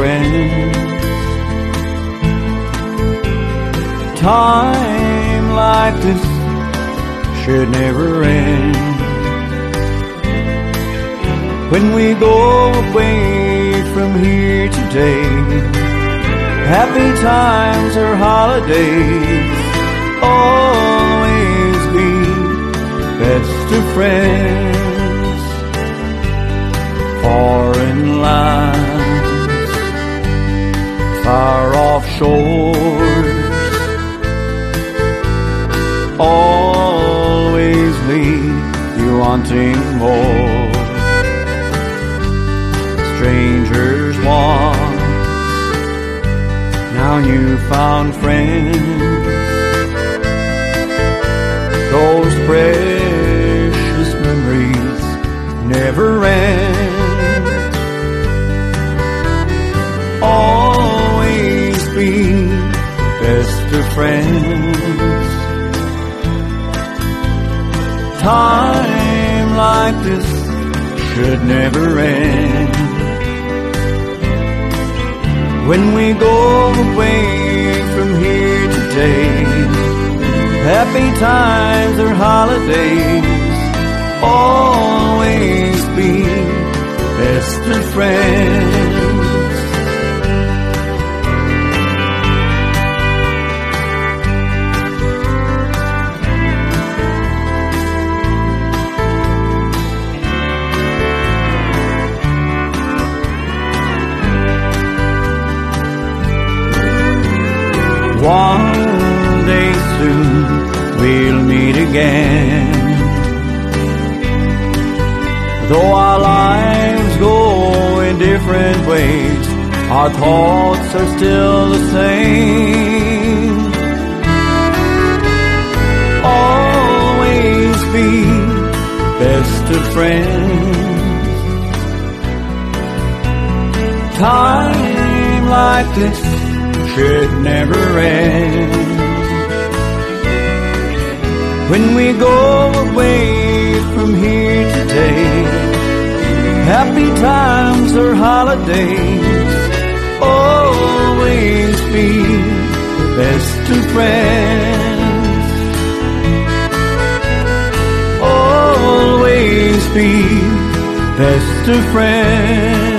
friends. Time like this should never end. When we go away from here today, happy times or holidays, always be best of friends. Foreign lands, far off shores, always leave you wanting more. Strangers once, now you found friends. Those precious memories never be best of friends. Time like this should never end. When we go away from here today, happy times or holidays, always be best of friends. One day soon we'll meet again. Though our lives go in different ways, our thoughts are still the same. Always be best of friends. Time like this should never end. When we go away from here today, happy times or holidays, always be the best of friends. Always be best of friends.